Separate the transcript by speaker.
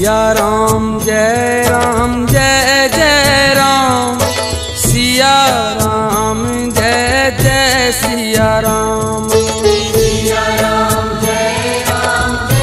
Speaker 1: Siya Ram Jai Ram Jai Jai Ram. Siya Ram Jai Jai Siya Ram.